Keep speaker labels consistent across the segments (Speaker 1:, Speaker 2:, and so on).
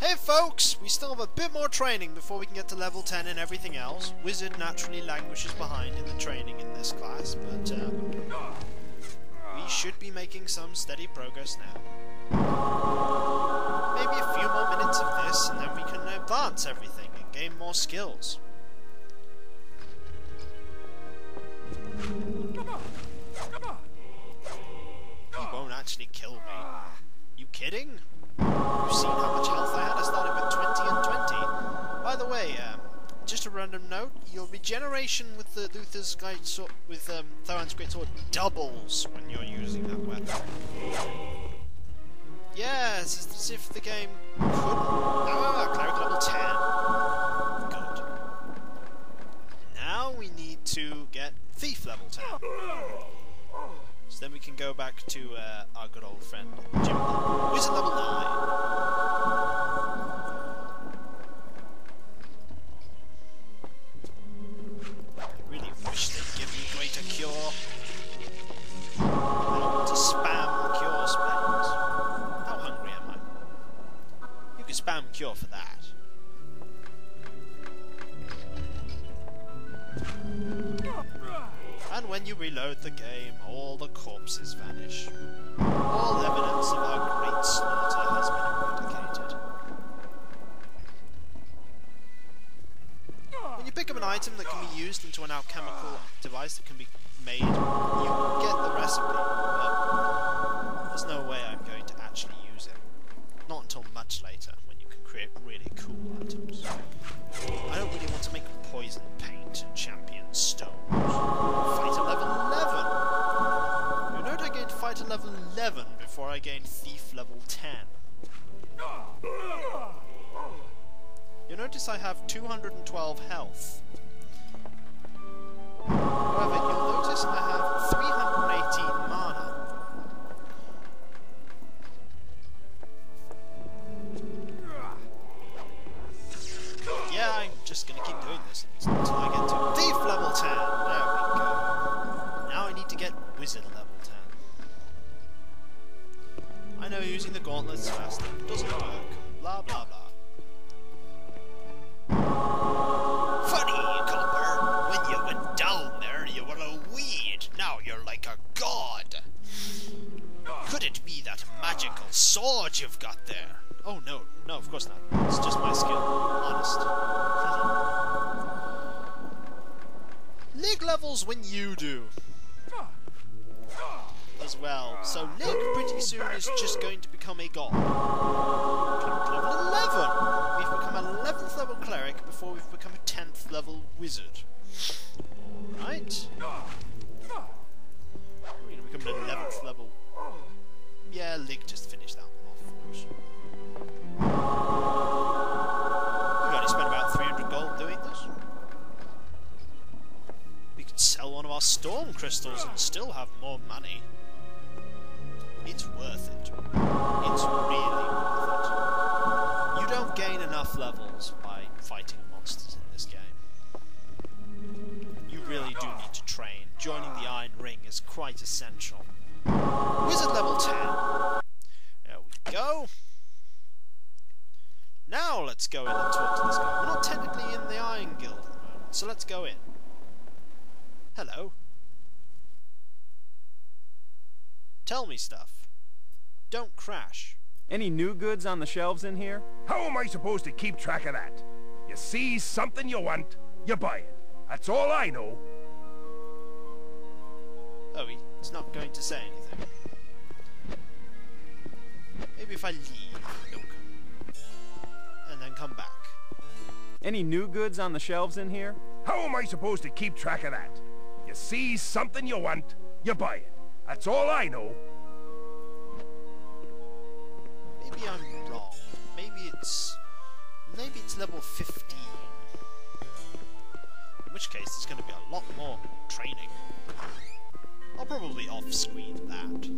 Speaker 1: Hey folks, we still have a bit more training before we can get to level 10 and everything else. Wizard naturally languishes behind in the training in this class, but uh, we should be making some steady progress now. Maybe a few more minutes of this and then we can advance everything and gain more skills. He won't actually kill me. You kidding? You've seen how much health I had? I started with 20 and 20. By the way, um, just a random note, your regeneration with the Luther's Great Sword, with um, Thoran's Great Sword doubles when you're using that weapon. Yes, it's as if the game couldn't... Ah, Cleric level 10. Good. Now we need to get Thief level 10. Then we can go back to uh, our good old friend Jim Wizard level 9. I really wish they'd give me greater cure. I want to spam cure spells. How hungry am I? You can spam cure for that. And when you reload the game, all the corpses vanish. All evidence of our great slaughter has been eradicated. When you pick up an item that can be used into an alchemical device that can be made, you get the recipe, but there's no way I'm going to actually use it. Not until much later, when you can create really cool items. I don't really want to make poison paint and champion before I gain thief level 10. You'll notice I have 212 health. However, you'll notice I have doesn't work. Blah blah blah. Funny, Copper. When you went down there, you were a weed. Now you're like a god. Could it be that magical sword you've got there? Oh no, no, of course not. It's just my skill. Honest. League levels when you do. Well. So Lig pretty soon is just going to become a god. Level 11! We've become a 11th level cleric before we've become a 10th level wizard. Right? We're going to become an 11th level. Yeah, Lig just finished that one off for us. We've only spent about 300 gold doing this. We could sell one of our storm crystals and still have more money. It's worth it. It's really worth it. You don't gain enough levels by fighting monsters in this game. You really do need to train. Joining the Iron Ring is quite essential. Wizard level 10. There we go. Now let's go in and talk to this guy. We're not technically in the Iron Guild at the moment, so let's go in. Hello. Tell me stuff. Don't crash.
Speaker 2: Any new goods on the shelves in here?
Speaker 3: How am I supposed to keep track of that? You see something you want, you buy it. That's all I know.
Speaker 1: Oh, he's not going to say anything. Maybe if I leave, he'll come. And then come back.
Speaker 2: Any new goods on the shelves in here?
Speaker 3: How am I supposed to keep track of that? You see something you want, you buy it. That's all I know.
Speaker 1: Maybe I'm wrong. Maybe it's... Maybe it's level 15. In which case, there's going to be a lot more training. I'll probably off-screen that.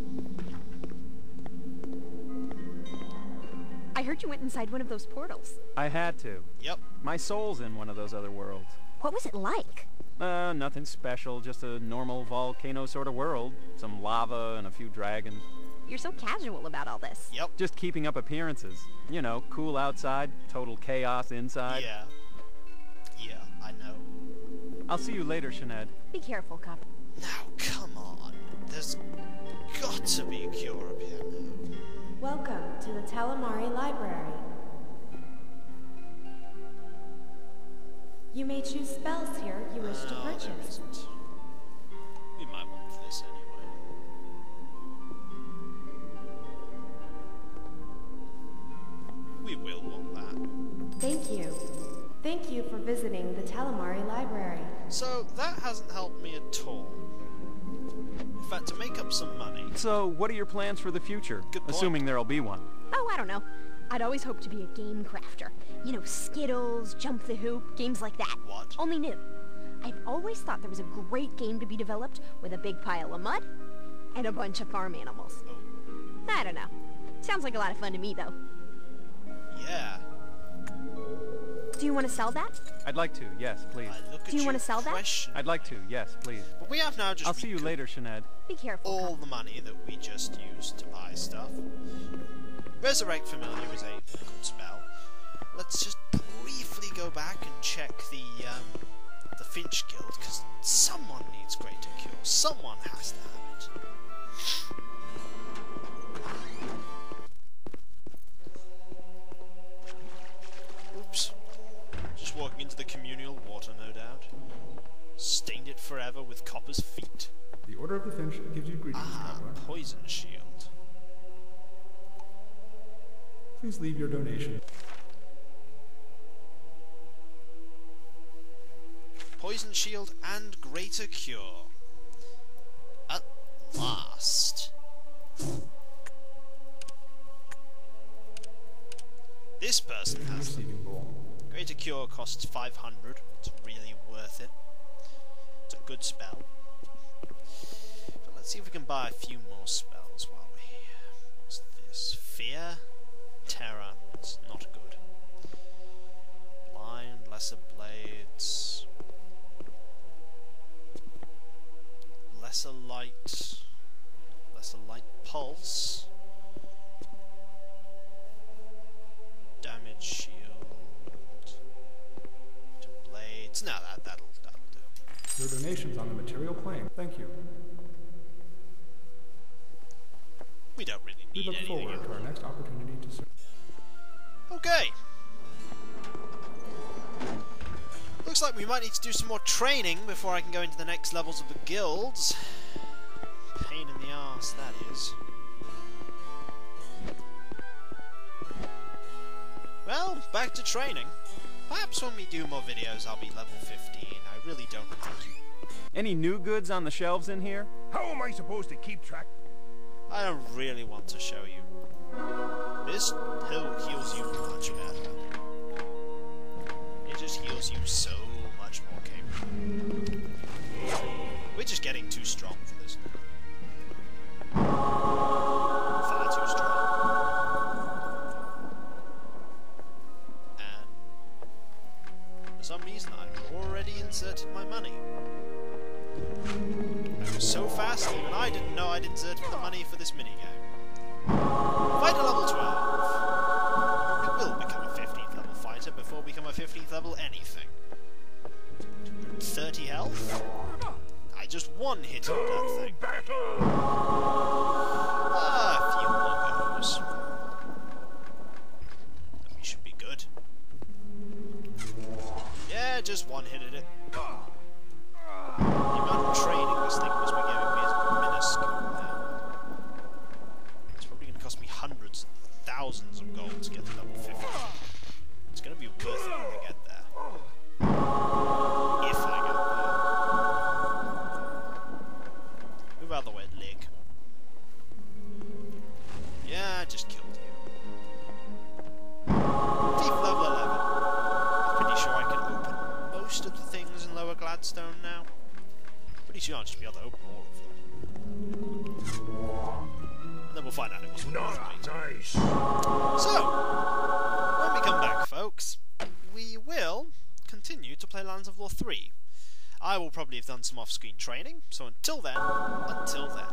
Speaker 4: I heard you went inside one of those portals.
Speaker 2: I had to.
Speaker 1: Yep.
Speaker 2: My soul's in one of those other worlds.
Speaker 4: What was it like?
Speaker 2: Uh, nothing special, just a normal volcano sort of world. Some lava and a few dragons.
Speaker 4: You're so casual about all this.
Speaker 1: Yep.
Speaker 2: Just keeping up appearances. You know, cool outside, total chaos inside.
Speaker 1: Yeah. Yeah, I know.
Speaker 2: I'll see you later, Sinead.
Speaker 4: Be careful, Cup.
Speaker 1: Now, come on. There's got to be a cure up here now.
Speaker 5: Welcome to the Talamari Library. You may choose spells here you wish to ah,
Speaker 1: No, there
Speaker 5: purchase.
Speaker 1: So, that hasn't helped me at all. In fact, to make up some money,
Speaker 2: So, what are your plans for the future?
Speaker 1: Good point.
Speaker 2: Assuming there'll be one.
Speaker 4: Oh, I don't know. I'd always hoped to be a game crafter. You know, Skittles, Jump the Hoop, games like that.
Speaker 1: What?
Speaker 4: Only new. I've always thought there was a great game to be developed with a big pile of mud and a bunch of farm animals.
Speaker 1: oh,
Speaker 4: I don't know. Sounds like a lot of fun to me, though.
Speaker 1: yeah.
Speaker 4: Do you want to sell that?
Speaker 2: I'd like to, yes, please.
Speaker 1: I look at
Speaker 4: Do you wanna sell that?
Speaker 2: I'd like to, yes, please.
Speaker 1: But we have now just
Speaker 2: I'll see you later, Sinead.
Speaker 4: Be careful.
Speaker 1: all
Speaker 4: Cup.
Speaker 1: the money that we just used to buy stuff. Resurrect Familiar is a good spell. Let's just briefly go back and check the um, the Finch Guild because someone needs Greater Cure. Someone has to have it. Forever with Copper's feet.
Speaker 6: The Order of the Finch gives you greetings,
Speaker 1: Ah,
Speaker 6: traveler.
Speaker 1: poison shield.
Speaker 6: Please leave your donation.
Speaker 1: Poison shield and greater cure. At last. This person has them.
Speaker 6: Receiving bowl.
Speaker 1: Greater cure costs 500. It's really worth it. Good spell. But let's see if we can buy a few more spells while we're here. What's this? Fear? Terror. It's not good. Blind, lesser blades. Lesser light. Lesser light pulse.
Speaker 6: Your donations on the material plane. Thank you.
Speaker 1: We don't really
Speaker 6: We look
Speaker 1: anything
Speaker 6: forward to our next opportunity to serve.
Speaker 1: Okay. Looks like we might need to do some more training before I can go into the next levels of the guilds. Pain in the ass, that is. Well, back to training. Perhaps when we do more videos I'll be level 15. I really don't think you...
Speaker 2: Any new goods on the shelves in here?
Speaker 3: How am I supposed to keep track?
Speaker 1: I don't really want to show you. This pill heals you much better. It just heals you so much more capable. We're just getting too strong for this now. I'd inserted the money for this minigame. Fighter level 12. We will become a 15th level fighter before we become a 15th level anything. 30 health? I just one hit on that thing. Ah, a few more goes. We should be good. Yeah, just one hit at it. Sure I'll just be able to open all of them. And then we'll find out if it's worth
Speaker 3: Not
Speaker 1: it.
Speaker 3: nice.
Speaker 1: So, when we come back, folks, we will continue to play Lands of Lore 3. I will probably have done some off-screen training, so until then, until then.